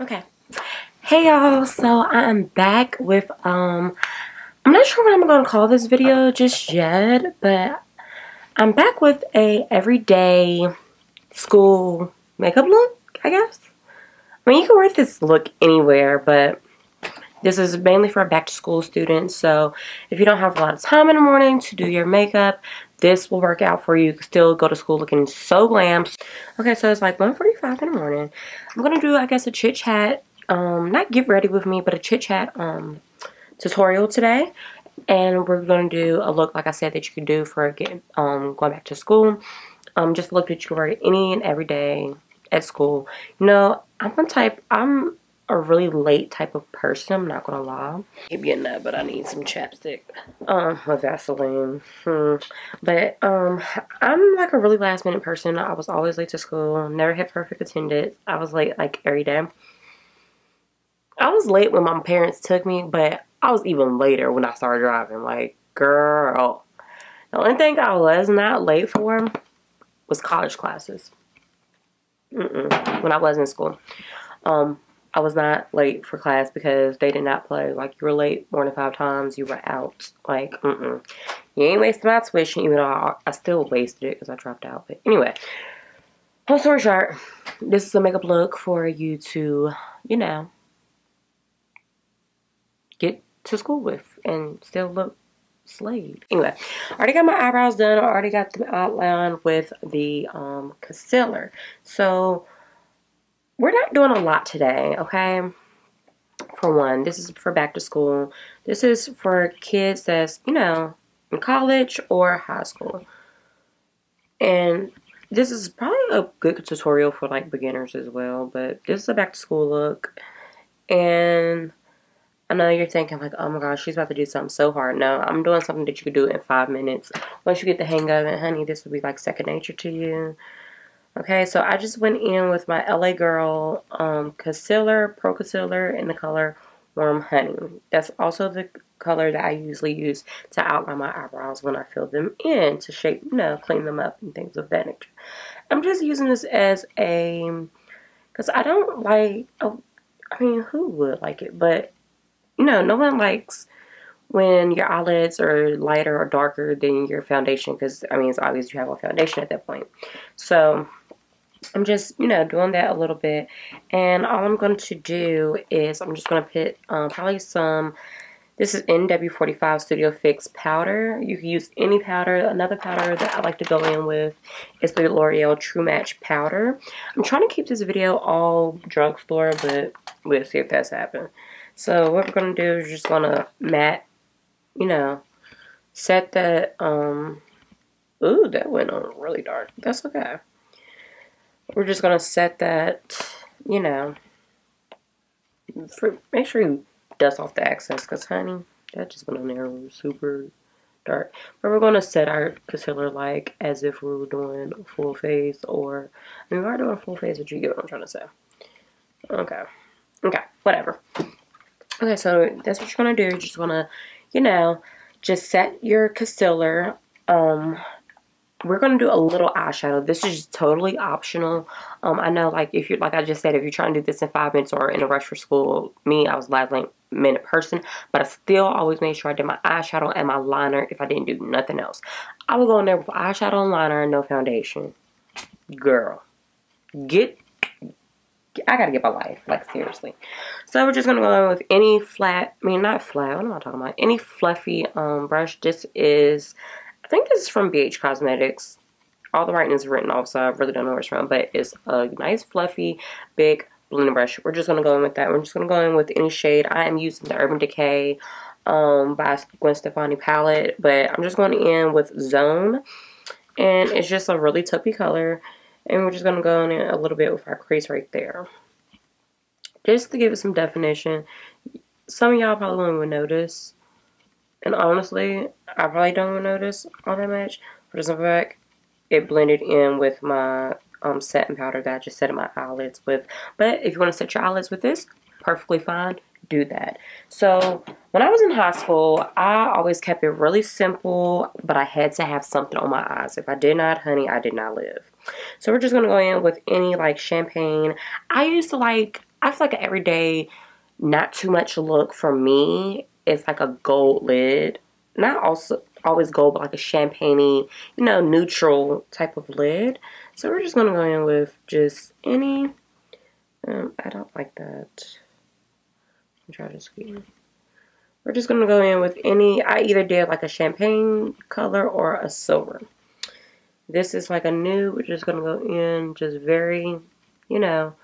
Okay. Hey y'all, so I'm back with, um, I'm not sure what I'm to call this video just yet, but I'm back with a everyday school makeup look, I guess. I mean, you can wear this look anywhere, but this is mainly for back to school students. So if you don't have a lot of time in the morning to do your makeup, this will work out for you. You still go to school looking so glam. Okay, so it's like 1.45 in the morning. I'm going to do, I guess, a chit chat. Um, not get ready with me, but a chit chat um, tutorial today. And we're going to do a look, like I said, that you can do for getting, um, going back to school. Um, just a look that you can wear any and every day at school. You know, I'm one type, I'm a really late type of person, I'm not gonna lie. Maybe a nut, but I need some chapstick. Um, with Vaseline. Hmm. But, um, I'm like a really last minute person. I was always late to school, never had perfect attendance. I was late like every day. I was late when my parents took me, but I was even later when I started driving. Like, girl. The only thing I was not late for was college classes. Mm -mm, when I was in school. Um, I was not late for class because they did not play. Like, you were late more than five times, you were out. Like, mm-mm. You ain't wasting my tuition, even though I, I still wasted it because I dropped out. But anyway, long story short, this is a makeup look for you to, you know, get to school with and still look slayed. Anyway, I already got my eyebrows done. I already got them outlined with the um, concealer. So, we're not doing a lot today, okay? For one, this is for back to school. This is for kids that's, you know, in college or high school. And this is probably a good tutorial for like beginners as well, but this is a back to school look. And I know you're thinking like, oh my gosh, she's about to do something so hard. No, I'm doing something that you could do in five minutes. Once you get the hang of it, honey, this will be like second nature to you. Okay, so I just went in with my LA Girl um, Concealer, Pro Concealer in the color Warm Honey. That's also the color that I usually use to outline my eyebrows when I fill them in to shape, you know, clean them up and things of that nature. I'm just using this as a, because I don't like, oh, I mean, who would like it? But, you know, no one likes when your eyelids are lighter or darker than your foundation because, I mean, it's obvious you have a foundation at that point. So, I'm just, you know, doing that a little bit. And all I'm going to do is I'm just going to put um, probably some, this is NW45 Studio Fix powder. You can use any powder. Another powder that I like to go in with is the L'Oreal True Match powder. I'm trying to keep this video all drugstore, but we'll see if that's happened. So what we're going to do is just going to matte, you know, set that, um, ooh, that went on really dark. That's okay. We're just going to set that, you know, for, make sure you dust off the excess because, honey, that just went on there super dark. But we're going to set our concealer like as if we were doing full face or, I mean, we are doing full face, but you get what I'm trying to say. Okay. Okay, whatever. Okay, so that's what you're going to do. You're just going to, you know, just set your concealer um, we're going to do a little eyeshadow. This is totally optional. Um, I know, like, if you're, like I just said, if you're trying to do this in five minutes or in a rush for school, me, I was last minute person, but I still always made sure I did my eyeshadow and my liner if I didn't do nothing else. I would go in there with eyeshadow and liner and no foundation. Girl, get, I gotta get my life, like, seriously. So we're just gonna go in with any flat, I mean, not flat, what am I talking about? Any fluffy um, brush. This is I think this is from BH Cosmetics. All the writing is written off, so I really don't know where it's from. But it's a nice, fluffy, big blending brush. We're just going to go in with that. We're just going to go in with any shade. I am using the Urban Decay um, by Gwen Stefani palette. But I'm just going in with Zone. And it's just a really taupey color. And we're just going to go in a little bit with our crease right there. Just to give it some definition. Some of y'all probably won't even notice. And honestly, I probably don't notice all that much. But as a fact, it blended in with my um, setting powder that I just set in my eyelids with. But if you want to set your eyelids with this, perfectly fine. Do that. So when I was in high school, I always kept it really simple, but I had to have something on my eyes. If I did not, honey, I did not live. So we're just going to go in with any like champagne. I used to like I feel like an everyday, not too much look for me is like a gold lid. Not also always gold, but like a champagne you know, neutral type of lid. So we're just going to go in with just any, um, I don't like that. Try to squeeze. We're just going to go in with any, I either did like a champagne color or a silver. This is like a nude. We're just going to go in just very, you know,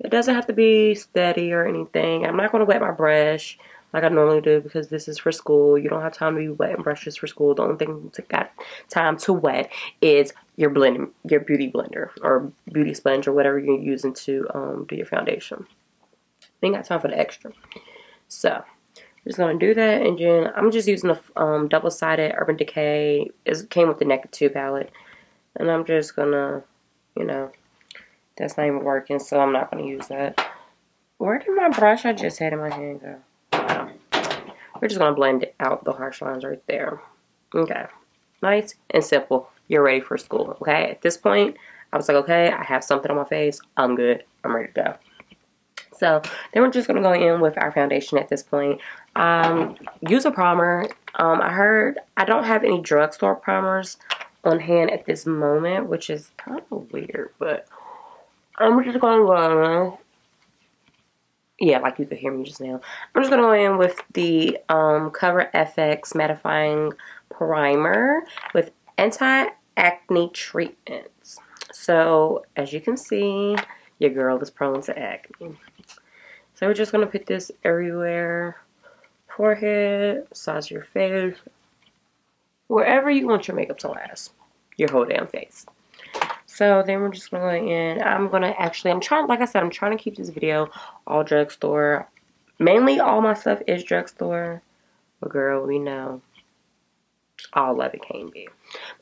it doesn't have to be steady or anything. I'm not going to wet my brush like I normally do because this is for school. You don't have time to be wetting brushes for school. The only thing you got time to wet is your blending, your beauty blender or beauty sponge or whatever you're using to um, do your foundation. Ain't got time for the extra. So, I'm just going to do that. And then I'm just using a um, double-sided Urban Decay. It came with the Naked 2 palette. And I'm just going to, you know, that's not even working. So, I'm not going to use that. Where did my brush I just had in my hand go? We're just going to blend out the harsh lines right there. Okay. Nice and simple. You're ready for school. Okay. At this point, I was like, okay, I have something on my face. I'm good. I'm ready to go. So then we're just going to go in with our foundation at this point. Um, use a primer. Um, I heard I don't have any drugstore primers on hand at this moment, which is kind of weird, but I'm just going to go yeah, like you could hear me just now. I'm just going to go in with the um, Cover FX Mattifying Primer with anti-acne treatments. So, as you can see, your girl is prone to acne. So, we're just going to put this everywhere. Forehead, size of your face, wherever you want your makeup to last. Your whole damn face. So then we're just going to go in. I'm going to actually, I'm trying, like I said, I'm trying to keep this video all drugstore. Mainly all my stuff is drugstore. But girl, we know all of it can be.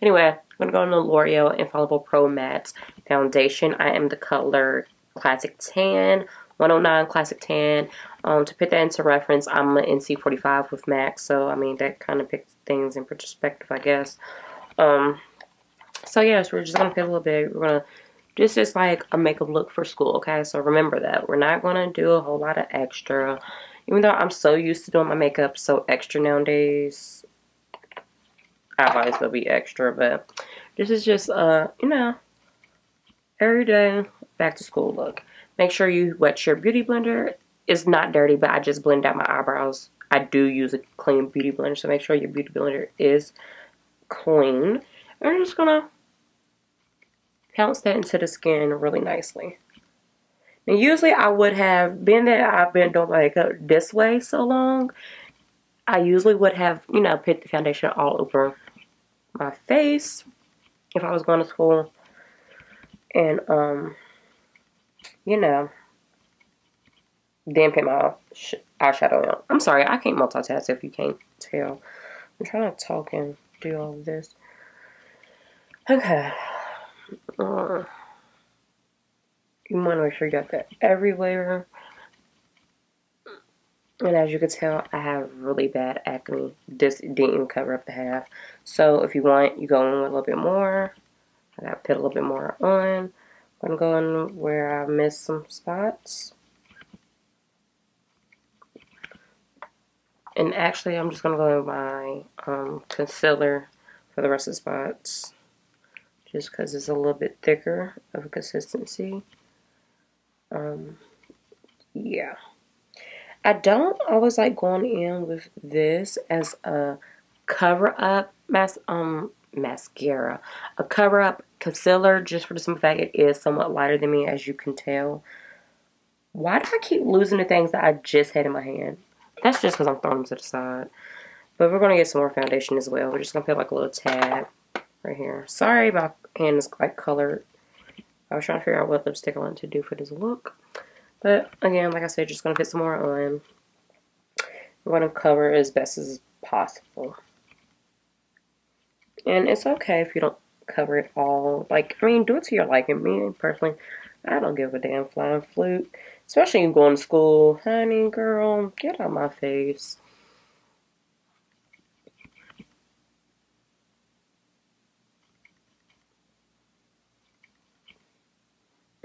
Anyway, I'm going to go in the L'Oreal Infallible Pro Matte Foundation. I am the color Classic Tan. 109 Classic Tan. Um, to put that into reference, I'm an NC45 with MAC. So, I mean, that kind of puts things in perspective, I guess. Um, so yes, we're just gonna put a little bit. We're gonna this is like a makeup look for school, okay? So remember that. We're not gonna do a whole lot of extra. Even though I'm so used to doing my makeup so extra nowadays. I as well be extra, but this is just uh, you know, everyday back to school look. Make sure you wet your beauty blender. It's not dirty, but I just blend out my eyebrows. I do use a clean beauty blender, so make sure your beauty blender is clean. And I'm just gonna pounce that into the skin really nicely. And usually I would have, been that I've been doing makeup this way so long, I usually would have, you know, put the foundation all over my face if I was going to school. And, um, you know, then put my eyeshadow on. I'm sorry, I can't multitask if you can't tell. I'm trying to talk and do all this. Okay. Uh, you want to make sure you got that everywhere. And as you can tell, I have really bad acne. This didn't cover up the half. So if you want, you go in with a little bit more. I got to put a little bit more on. I'm going where I missed some spots. And actually, I'm just going to go in my um, concealer for the rest of the spots just because it's a little bit thicker of a consistency. Um, yeah. I don't always like going in with this as a cover up mas um mascara. A cover up concealer just for the simple fact it is somewhat lighter than me as you can tell. Why do I keep losing the things that I just had in my hand? That's just because I'm throwing them to the side. But we're going to get some more foundation as well. We're just going to put like a little tab right here. Sorry my hand is quite colored. I was trying to figure out what lipstick I wanted to do for this look. But again, like I said, just going to put some more on. I'm going to cover as best as possible. And it's okay if you don't cover it all. Like, I mean, do it to your liking. Me, personally, I don't give a damn flying flute. Especially you going to school. Honey, girl, get out my face.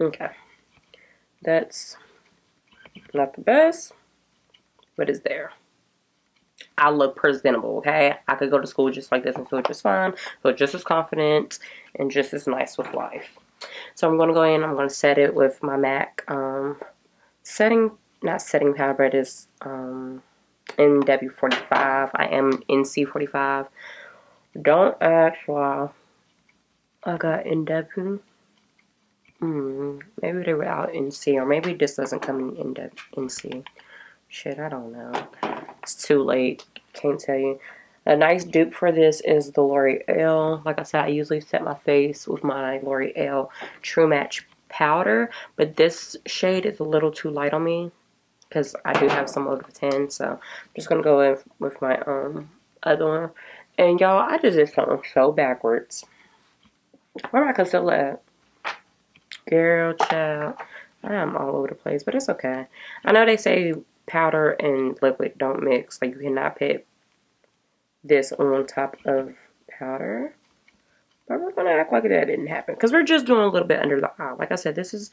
Okay. That's Not the best, but it's there. I look presentable, okay? I could go to school just like this and feel just fine, feel just as confident, and just as nice with life. So I'm going to go in, I'm going to set it with my MAC um, setting, not setting powder, but it's um, NW45. I am NC45. Don't ask why I got NW. Hmm, maybe they were out NC, or maybe this doesn't come in NC. Shit, I don't know. It's too late. Can't tell you. A nice dupe for this is the L'Oreal. Like I said, I usually set my face with my L'Oreal True Match powder. But this shade is a little too light on me. Because I do have some over 10. So I'm just going to go in with my um other one. And y'all, I just did something so backwards. Where my concealer at? Girl, child. I'm all over the place. But it's okay. I know they say powder and liquid don't mix. Like you cannot put this on top of powder. But we're going to act like that didn't happen. Because we're just doing a little bit under the eye. Like I said, this is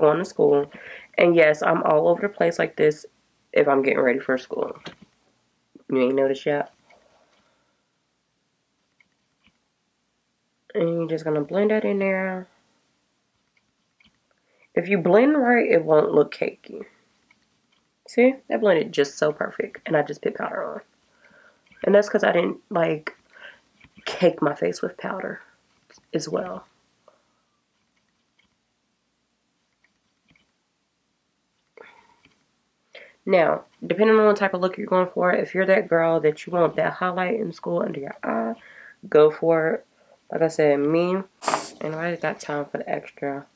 going to school. And yes, I'm all over the place like this if I'm getting ready for school. You ain't noticed yet? And you're just going to blend that in there. If you blend right, it won't look cakey. See, that blended just so perfect. And I just put powder on. And that's because I didn't, like, cake my face with powder as well. Now, depending on what type of look you're going for, if you're that girl that you want that highlight in school under your eye, go for it. Like I said, me, and I got time for the extra.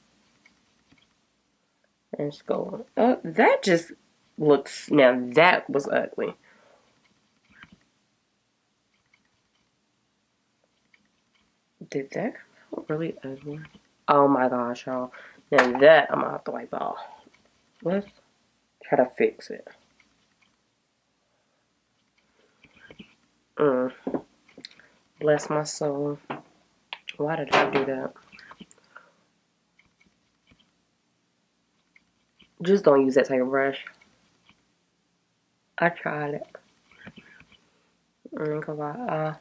And go. Uh, that just looks, now that was ugly. Did that come out really ugly? Oh my gosh, y'all. Now that I'm gonna have to wipe off. Let's try to fix it. Mm. Bless my soul. Why did I do that? Just don't use that type of brush. I tried it. I I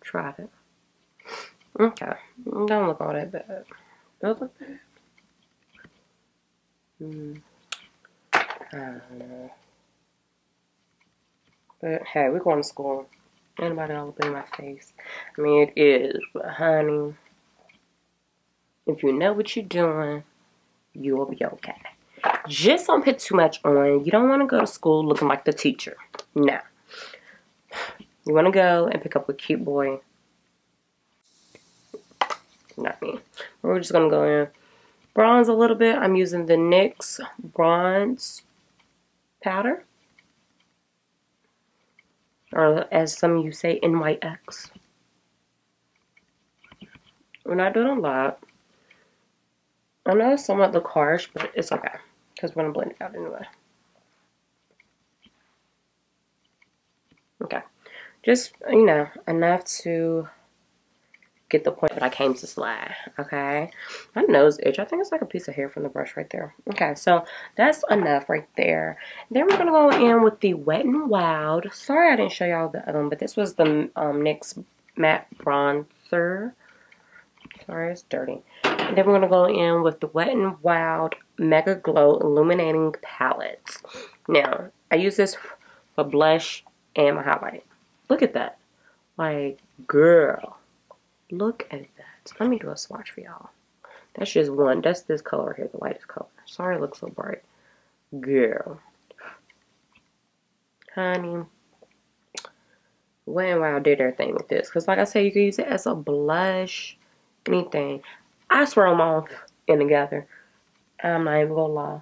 tried it. Okay. Don't look all that bad. Does look bad? Hmm. I don't know. But hey, we're going to school. Anybody all up in my face. I mean, it is, but honey, if you know what you're doing, you will be okay. Just don't put too much on. You don't want to go to school looking like the teacher. No. You want to go and pick up a cute boy. Not me. We're just going to go in. Bronze a little bit. I'm using the NYX Bronze Powder. Or as some of you say, NYX. We're not doing a lot. I know it's somewhat look harsh, but it's okay. Because we're going to blend it out anyway. Okay. Just, you know, enough to get the point that I came to slide, okay? My nose itch. I think it's like a piece of hair from the brush right there. Okay, so that's enough right there. Then we're going to go in with the Wet n Wild. Sorry I didn't show y'all the other one, but this was the um, NYX Matte Bronzer. Sorry, it's dirty. Then we're going to go in with the Wet n Wild Mega Glo Illuminating Palette. Now, I use this for blush and my highlight. Look at that. Like, girl. Look at that. Let me do a swatch for y'all. That's just one. That's this color here, the lightest color. Sorry it looks so bright. Girl. Honey. Wet n Wild did their thing with this. Because like I said, you can use it as a blush. Anything. I swear them off in together. I'm not even gonna lie.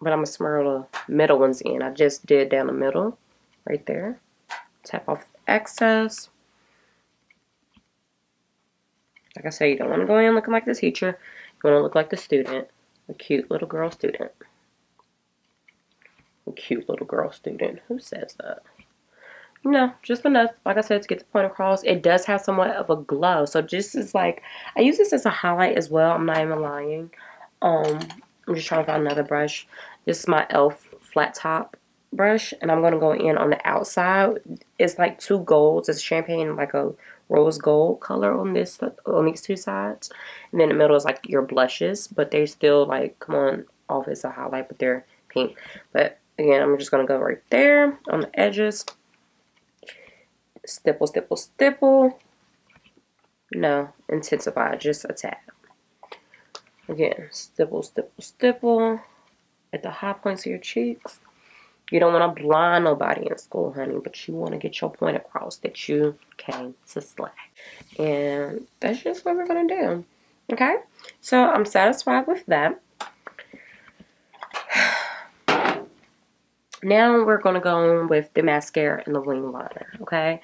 But I'm gonna swirl the middle ones in. I just did down the middle. Right there. Tap off the excess. Like I say, you don't want to go in looking like the teacher. You want to look like the student. A cute little girl student. A cute little girl student. Who says that? No, just enough, like I said, to get the point across. It does have somewhat of a glow. So just is like, I use this as a highlight as well. I'm not even lying. Um, I'm just trying to find another brush. This is my e.l.f. flat top brush. And I'm going to go in on the outside. It's like two golds. It's champagne, like a rose gold color on this on these two sides. And then the middle is like your blushes. But they're still like come on off as a highlight. But they're pink. But again, I'm just going to go right there on the edges. Stipple, stipple, stipple. No, intensify just a tad. Again, stipple, stipple, stipple at the high points of your cheeks. You don't want to blind nobody in school, honey, but you want to get your point across that you came to slay. And that's just what we're going to do. Okay? So I'm satisfied with that. Now we're going to go on with the mascara and the wing liner, okay?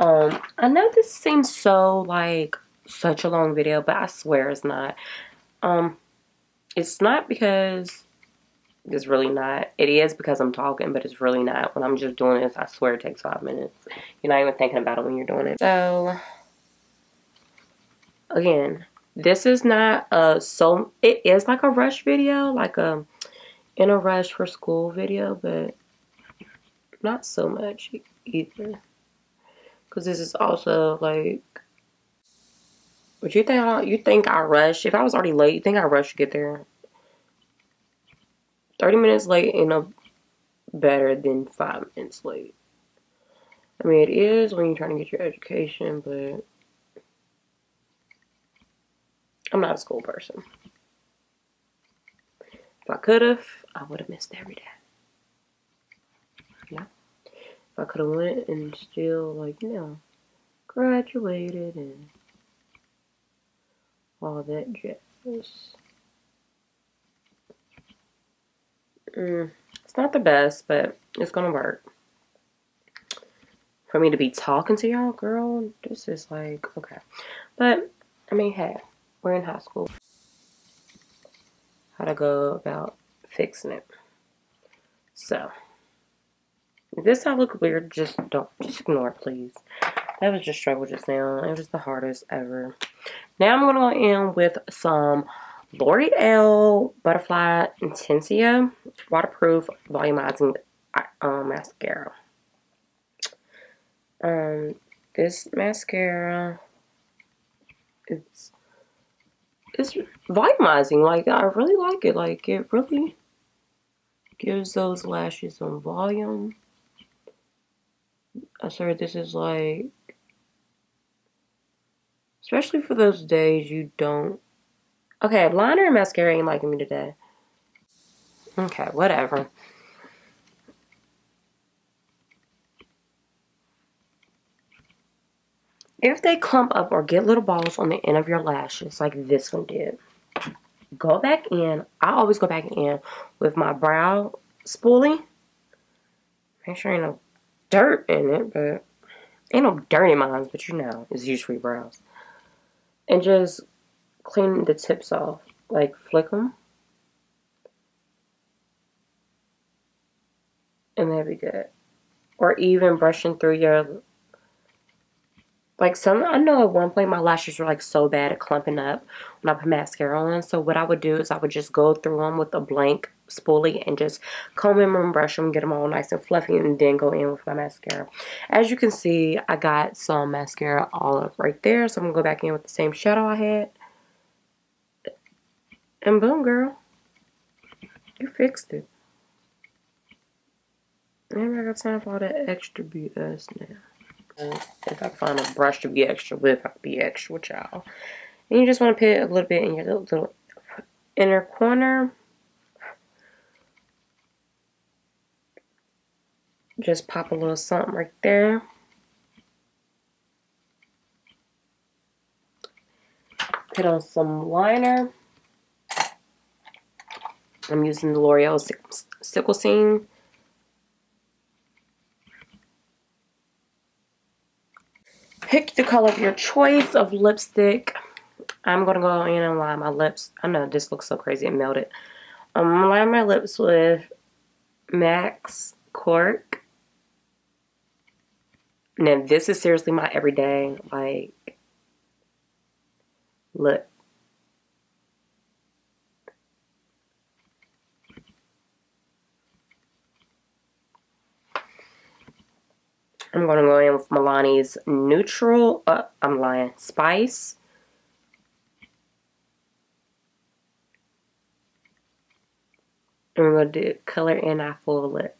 Um, I know this seems so, like, such a long video, but I swear it's not. Um, it's not because it's really not. It is because I'm talking, but it's really not. When I'm just doing this, I swear it takes five minutes. You're not even thinking about it when you're doing it. So, again, this is not a so, it is like a rush video, like a in a rush for school video, but not so much either. Because this is also like but you think I, you think I rush? If I was already late, you think I rush to get there? Thirty minutes late ain't no better than five minutes late. I mean, it is when you're trying to get your education, but I'm not a school person. If I could have, I would have missed every day. Yeah. If I could have went and still, like, you know, graduated and all that jazz. Mm, it's not the best, but it's gonna work. For me to be talking to y'all, girl, this is like, okay. But, I mean, hey, we're in high school. To go about fixing it. So, if this I look weird, just don't, just ignore it, please. That was just struggle just now. It was the hardest ever. Now I'm going to go in with some L'Oreal Butterfly Intenza Waterproof Volumizing um, Mascara. Um, this mascara, it's, it's volumizing. Like, I really like it. Like, it really gives those lashes some volume. I swear this is like Especially for those days you don't. Okay, liner and mascara ain't liking me today. Okay, whatever. If they clump up or get little balls on the end of your lashes like this one did, go back in. I always go back in with my brow spoolie. Make sure ain't no dirt in it, but ain't no dirt in mine, but you know, it's used for your brows and just clean the tips off. Like flick them. And that'd be good. Or even brushing through your like some I know at one point my lashes were like so bad at clumping up when I put mascara on. So what I would do is I would just go through them with a blank spoolie and just comb them and brush them, get them all nice and fluffy, and then go in with my mascara. As you can see, I got some mascara all up right there. So I'm going to go back in with the same shadow I had. And boom, girl. You fixed it. Maybe I got time for all that extra BS now. If I find a brush to be extra with, I will be extra with y'all. And you just want to put a little bit in your little, little inner corner. Just pop a little something right there. Put on some liner. I'm using the L'Oreal Silkissime Pick the color of your choice of lipstick. I'm going to go in and line my lips. I know this looks so crazy. It melted. I'm going to line my lips with MAC's Cork. Now, this is seriously my everyday, like, look. I'm going to go in with Milani's Neutral, uh, I'm lying, Spice. And we're going to do color in our full lips.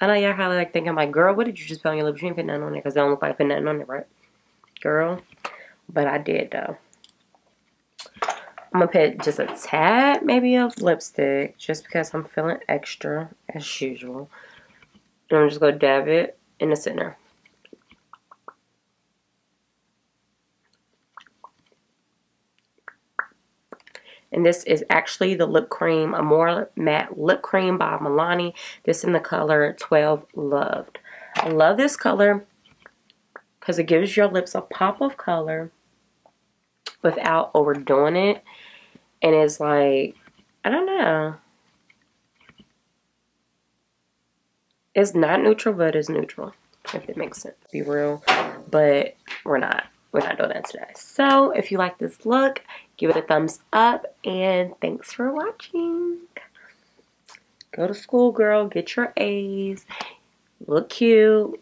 I know y'all probably like thinking, like, girl, what did you just put on your lips? You didn't put nothing on there because they don't look like I put nothing on there, right? Girl. But I did, though. I'm going to put just a tad, maybe, of lipstick just because I'm feeling extra, as usual. And I'm just going to dab it in the center. And this is actually the lip cream, Amore Matte Lip Cream by Milani. This in the color 12 Loved. I love this color because it gives your lips a pop of color without overdoing it. And it's like, I don't know. It's not neutral, but it's neutral. If it makes sense. Be real. But we're not. We're not doing that today. So if you like this look, give it a thumbs up. And thanks for watching. Go to school, girl. Get your A's. Look cute.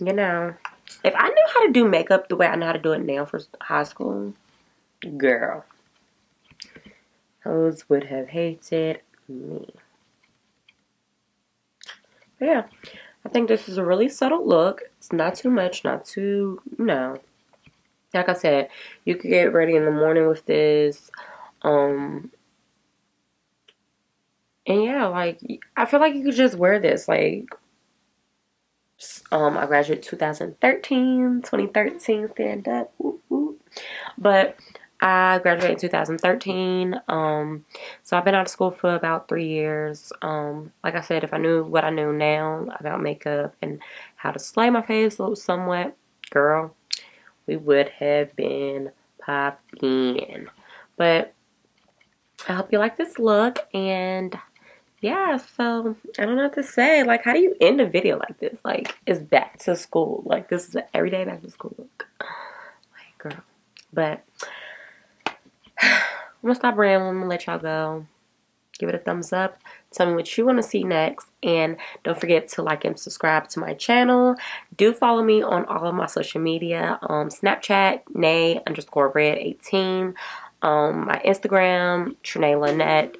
You know. If I knew how to do makeup the way I know how to do it now for high school, girl. Those would have hated me. Yeah, I think this is a really subtle look. It's not too much, not too, no. Like I said, you could get ready in the morning with this. Um, and yeah, like, I feel like you could just wear this. Like, um, I graduated 2013, 2013, stand up. But I graduated in 2013. Um, so I've been out of school for about three years. Um, like I said, if I knew what I know now about makeup and how to slay my face a little somewhat, girl, we would have been popping. But I hope you like this look and yeah, so I don't know what to say. Like, how do you end a video like this? Like, it's back to school. Like, this is an everyday back to school look. Like, girl. But I'm gonna stop rambling. I'm gonna let y'all go. Give it a thumbs up. Tell me what you want to see next. And don't forget to like and subscribe to my channel. Do follow me on all of my social media. Um, Snapchat, Nay underscore red 18. Um, my Instagram, Trinee Lynette.